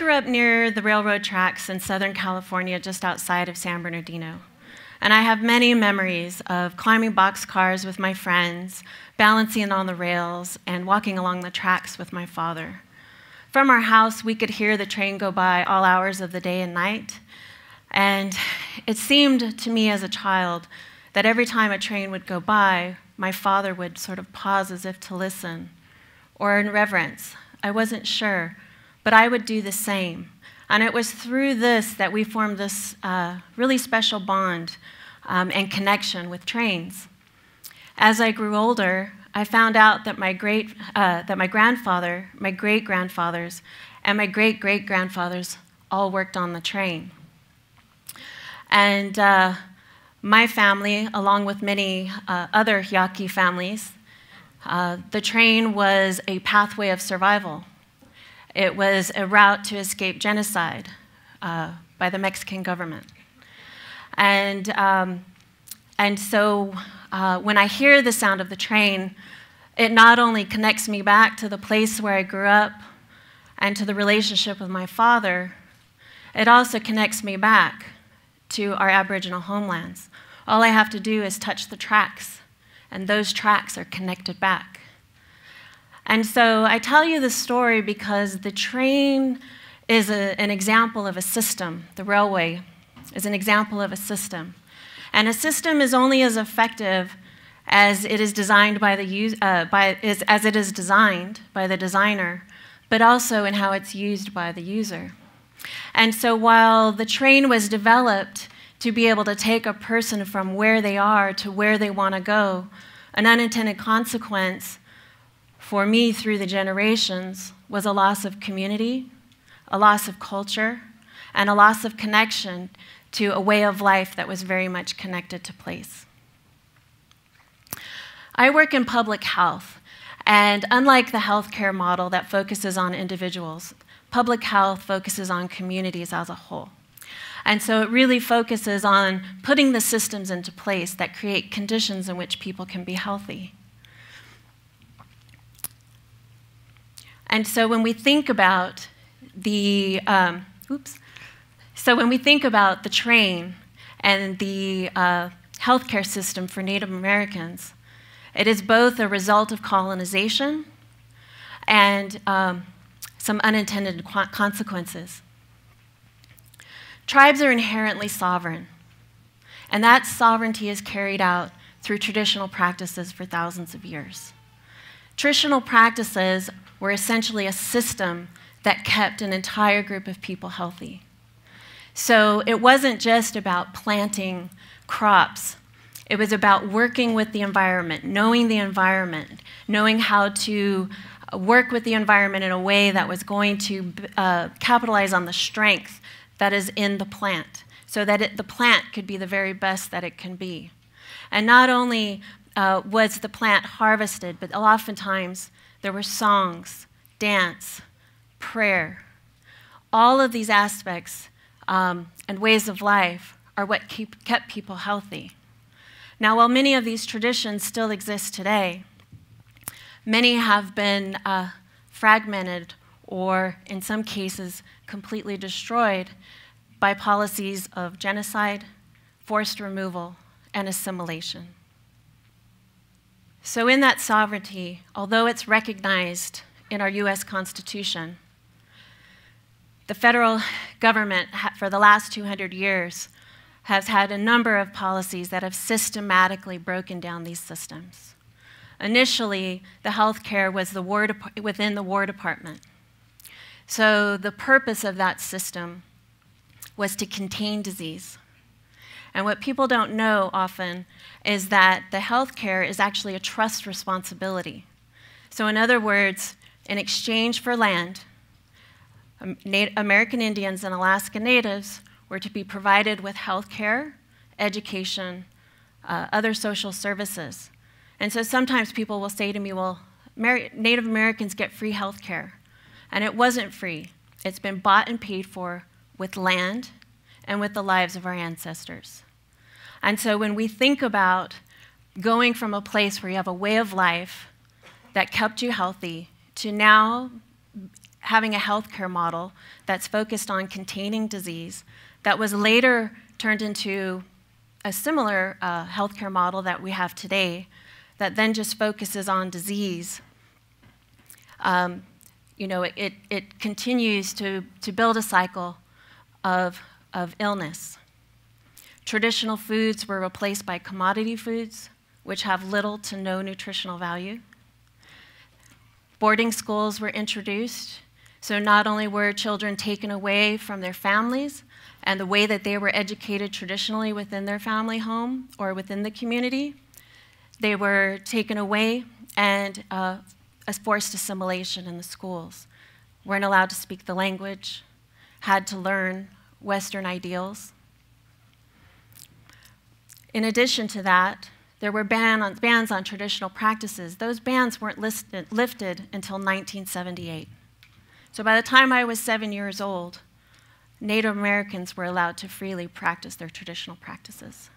grew up near the railroad tracks in Southern California, just outside of San Bernardino. And I have many memories of climbing boxcars with my friends, balancing on the rails, and walking along the tracks with my father. From our house, we could hear the train go by all hours of the day and night. And it seemed to me as a child that every time a train would go by, my father would sort of pause as if to listen, or in reverence. I wasn't sure, but I would do the same. And it was through this that we formed this uh, really special bond um, and connection with trains. As I grew older, I found out that my great, uh, that my grandfather, my great grandfathers, and my great great grandfathers all worked on the train. And uh, my family, along with many uh, other Yaqui families, uh, the train was a pathway of survival. It was a route to escape genocide uh, by the Mexican government. And, um, and so uh, when I hear the sound of the train, it not only connects me back to the place where I grew up and to the relationship with my father, it also connects me back to our Aboriginal homelands. All I have to do is touch the tracks, and those tracks are connected back. And so I tell you this story because the train is a, an example of a system. The railway is an example of a system. And a system is only as effective as it is designed by the uh, by, is, as it is designed by the designer, but also in how it's used by the user. And so while the train was developed to be able to take a person from where they are to where they want to go, an unintended consequence for me through the generations was a loss of community, a loss of culture, and a loss of connection to a way of life that was very much connected to place. I work in public health, and unlike the healthcare model that focuses on individuals, public health focuses on communities as a whole. And so it really focuses on putting the systems into place that create conditions in which people can be healthy. And so when we think about the, um, oops, so when we think about the train and the uh, healthcare system for Native Americans, it is both a result of colonization and um, some unintended consequences. Tribes are inherently sovereign, and that sovereignty is carried out through traditional practices for thousands of years. Traditional practices were essentially a system that kept an entire group of people healthy. So it wasn't just about planting crops, it was about working with the environment, knowing the environment, knowing how to work with the environment in a way that was going to uh, capitalize on the strength that is in the plant so that it, the plant could be the very best that it can be. And not only uh, was the plant harvested, but oftentimes there were songs, dance, prayer. All of these aspects um, and ways of life are what keep, kept people healthy. Now, while many of these traditions still exist today, many have been uh, fragmented or, in some cases, completely destroyed by policies of genocide, forced removal, and assimilation. So, in that sovereignty, although it's recognized in our US Constitution, the federal government, for the last 200 years, has had a number of policies that have systematically broken down these systems. Initially, the health care was the war within the War Department. So, the purpose of that system was to contain disease. And what people don't know often is that the healthcare is actually a trust responsibility. So, in other words, in exchange for land, American Indians and Alaska Natives were to be provided with health care, education, uh, other social services. And so sometimes people will say to me, well, Native Americans get free health care. And it wasn't free. It's been bought and paid for with land and with the lives of our ancestors. And so when we think about going from a place where you have a way of life that kept you healthy to now having a healthcare model that's focused on containing disease that was later turned into a similar uh, healthcare model that we have today that then just focuses on disease. Um, you know, it, it, it continues to, to build a cycle of, of illness. Traditional foods were replaced by commodity foods, which have little to no nutritional value. Boarding schools were introduced, so not only were children taken away from their families and the way that they were educated traditionally within their family home or within the community, they were taken away and uh, a forced assimilation in the schools. Weren't allowed to speak the language, had to learn Western ideals. In addition to that, there were ban on, bans on traditional practices. Those bans weren't listed, lifted until 1978. So by the time I was seven years old, Native Americans were allowed to freely practice their traditional practices.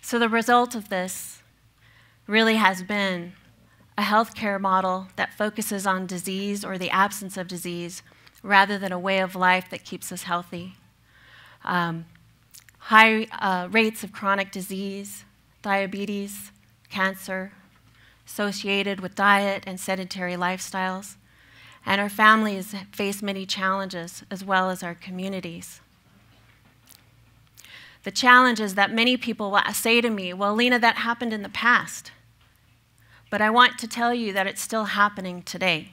So the result of this really has been a healthcare model that focuses on disease or the absence of disease rather than a way of life that keeps us healthy. Um, high uh, rates of chronic disease, diabetes, cancer, associated with diet and sedentary lifestyles. And our families face many challenges as well as our communities. The challenge is that many people say to me, Well, Lena, that happened in the past. But I want to tell you that it's still happening today.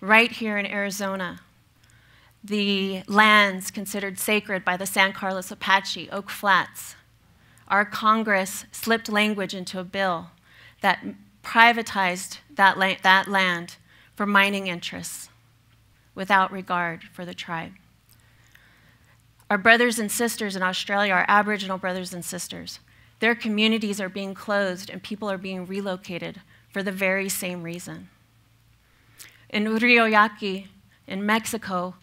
Right here in Arizona, the lands considered sacred by the San Carlos Apache, Oak Flats, our Congress slipped language into a bill that privatized that, la that land for mining interests without regard for the tribe. Our brothers and sisters in Australia, our Aboriginal brothers and sisters, their communities are being closed and people are being relocated for the very same reason. In Rio Yaqui, in Mexico,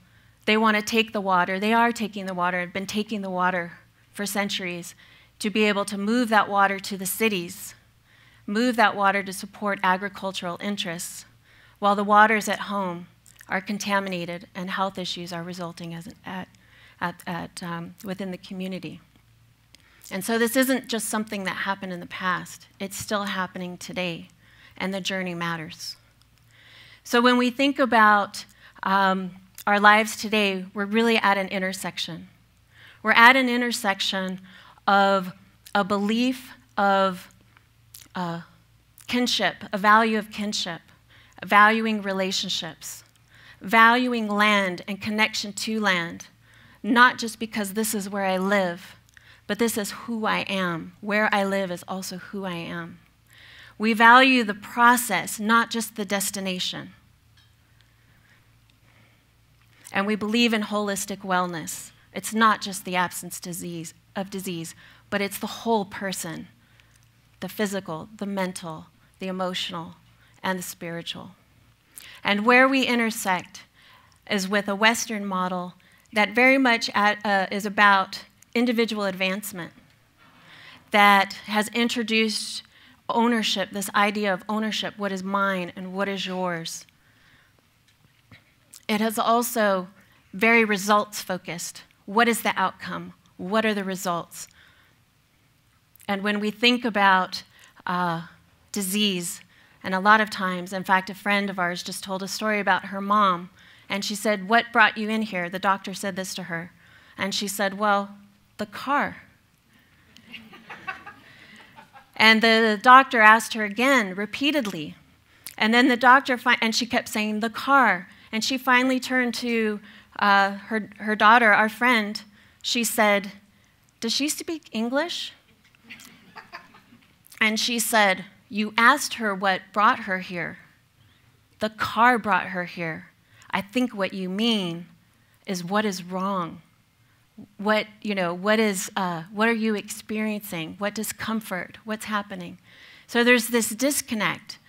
they want to take the water. They are taking the water, have been taking the water for centuries to be able to move that water to the cities, move that water to support agricultural interests, while the waters at home are contaminated and health issues are resulting as, at, at, at um, within the community. And so this isn't just something that happened in the past, it's still happening today, and the journey matters. So when we think about um, our lives today, we're really at an intersection. We're at an intersection of a belief of uh, kinship, a value of kinship, valuing relationships, valuing land and connection to land, not just because this is where I live but this is who I am. Where I live is also who I am. We value the process, not just the destination. And we believe in holistic wellness. It's not just the absence disease, of disease, but it's the whole person the physical, the mental, the emotional, and the spiritual. And where we intersect is with a Western model that very much at, uh, is about individual advancement that has introduced ownership, this idea of ownership, what is mine and what is yours. It has also very results focused. What is the outcome? What are the results? And when we think about uh, disease, and a lot of times, in fact, a friend of ours just told a story about her mom, and she said, What brought you in here? The doctor said this to her. And she said, Well, the car. and the doctor asked her again, repeatedly. And then the doctor, and she kept saying, the car. And she finally turned to uh, her, her daughter, our friend. She said, Does she speak English? and she said, You asked her what brought her here. The car brought her here. I think what you mean is what is wrong what you know what is uh, what are you experiencing what discomfort what's happening so there's this disconnect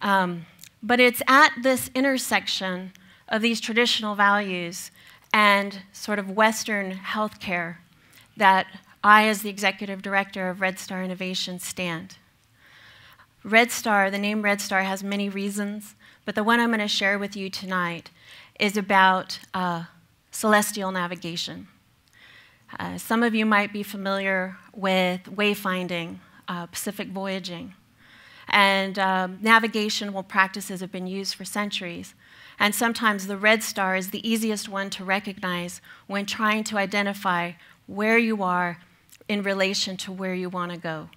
um, but it's at this intersection of these traditional values and sort of western healthcare that i as the executive director of red star innovation stand red star the name red star has many reasons but the one i'm going to share with you tonight is about uh, celestial navigation. Uh, some of you might be familiar with wayfinding, uh, Pacific voyaging. And um, navigational practices have been used for centuries. And sometimes the red star is the easiest one to recognize when trying to identify where you are in relation to where you want to go.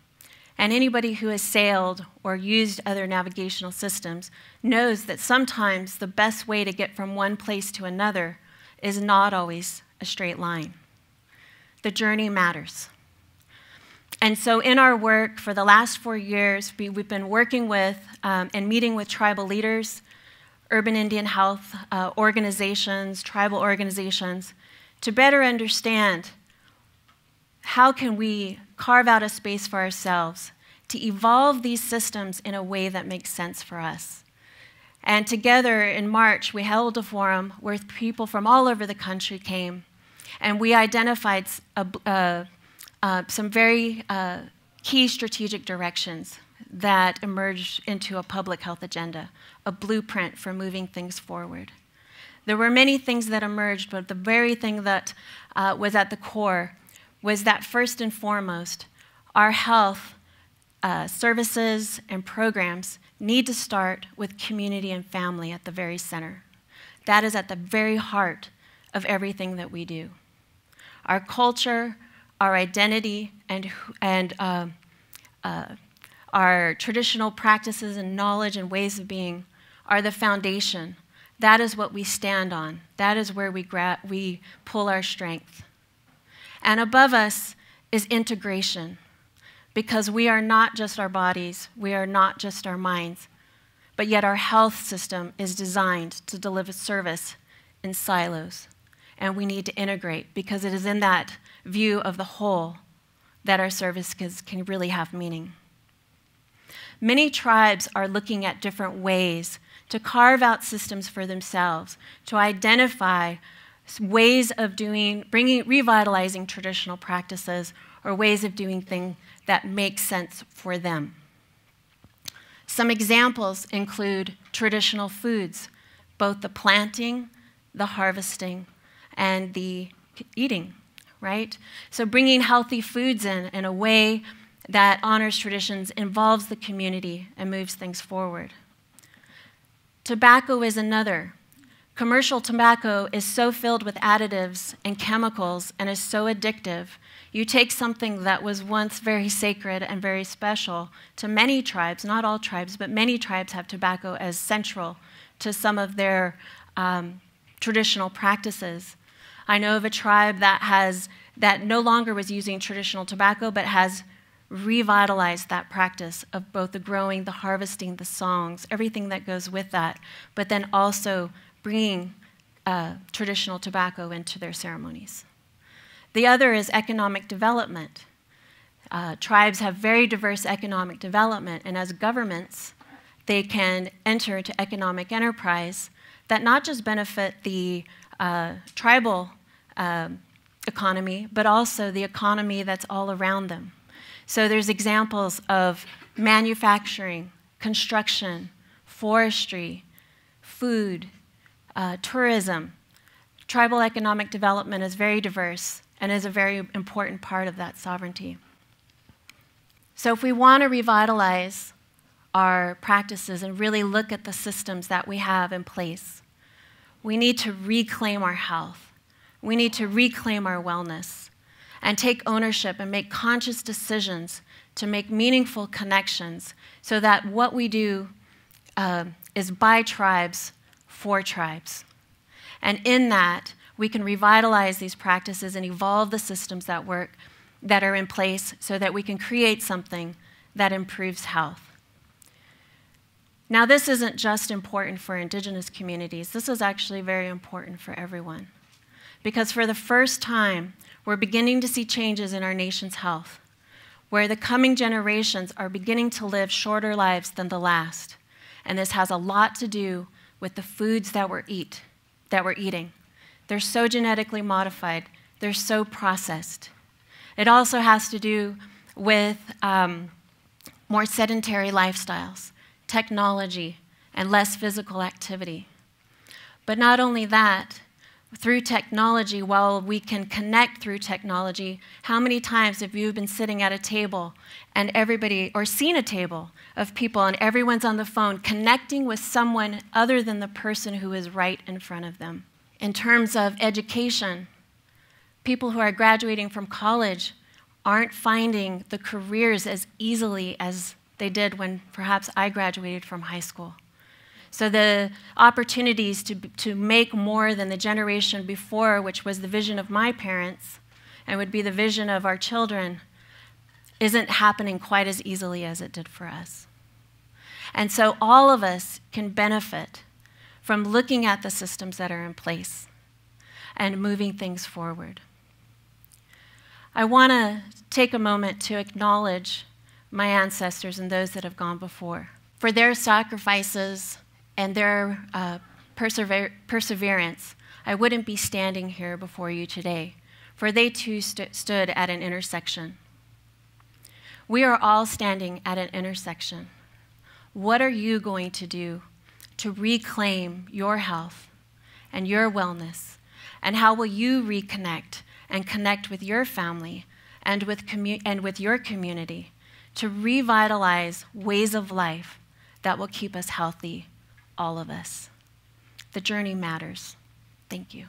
And anybody who has sailed or used other navigational systems knows that sometimes the best way to get from one place to another is not always a straight line. The journey matters. And so, in our work for the last four years, we, have been working with um, and meeting with tribal leaders, urban Indian health uh, organizations, tribal organizations, to better understand how can we carve out a space for ourselves to evolve these systems in a way that makes sense for us. And together in March, we held a forum where people from all over the country came, and we identified a, uh, uh, some very uh, key strategic directions that emerged into a public health agenda, a blueprint for moving things forward. There were many things that emerged, but the very thing that uh, was at the core was that first and foremost, our health uh, services and programs need to start with community and family at the very center. That is at the very heart of everything that we do. Our culture, our identity, and, and uh, uh, our traditional practices and knowledge and ways of being are the foundation. That is what we stand on. That is where we, we pull our strength. And above us is integration, because we are not just our bodies, we are not just our minds, but yet our health system is designed to deliver service in silos. And we need to integrate because it is in that view of the whole that our service can really have meaning. Many tribes are looking at different ways to carve out systems for themselves, to identify ways of doing, bringing, revitalizing traditional practices or ways of doing things that make sense for them. Some examples include traditional foods, both the planting, the harvesting, and the eating, right? So bringing healthy foods in in a way that honors traditions, involves the community, and moves things forward. Tobacco is another. Commercial tobacco is so filled with additives and chemicals and is so addictive. You take something that was once very sacred and very special to many tribes, not all tribes, but many tribes have tobacco as central to some of their um, traditional practices. I know of a tribe that has that no longer was using traditional tobacco, but has revitalized that practice of both the growing, the harvesting, the songs, everything that goes with that, but then also bringing uh, traditional tobacco into their ceremonies. The other is economic development. Uh, tribes have very diverse economic development, and as governments, they can enter into economic enterprise that not just benefit the uh, tribal uh, economy, but also the economy that's all around them. So there's examples of manufacturing, construction, forestry, food, uh, tourism, tribal economic development is very diverse and is a very important part of that sovereignty. So, if we want to revitalize our practices and really look at the systems that we have in place, we need to reclaim our health. We need to reclaim our wellness and take ownership and make conscious decisions to make meaningful connections so that what we do uh, is by tribes for tribes. And in that, we can revitalize these practices and evolve the systems that work that are in place so that we can create something that improves health. Now, this isn't just important for indigenous communities, this is actually very important for everyone. Because for the first time, we're beginning to see changes in our nation's health, where the coming generations are beginning to live shorter lives than the last. And this has a lot to do with the foods that we're eat, that we're eating. They're so genetically modified. They're so processed. It also has to do with um, more sedentary lifestyles, technology, and less physical activity. But not only that, through technology, while we can connect through technology, how many times have you been sitting at a table and everybody, or seen a table of people and everyone's on the phone connecting with someone other than the person who is right in front of them? In terms of education, people who are graduating from college aren't finding the careers as easily as they did when perhaps I graduated from high school. So the opportunities to, to make more than the generation before, which was the vision of my parents and would be the vision of our children, isn't happening quite as easily as it did for us. And so all of us can benefit from looking at the systems that are in place and moving things forward. I want to take a moment to acknowledge my ancestors and those that have gone before for their sacrifices and their uh, persever- perseverance, I wouldn't be standing here before you today, for they too st- stood at an intersection. We are all standing at an intersection. What are you going to do to reclaim your health and your wellness? And how will you reconnect and connect with your family and with, and with your community to revitalize ways of life that will keep us healthy all of us. The journey matters. Thank you.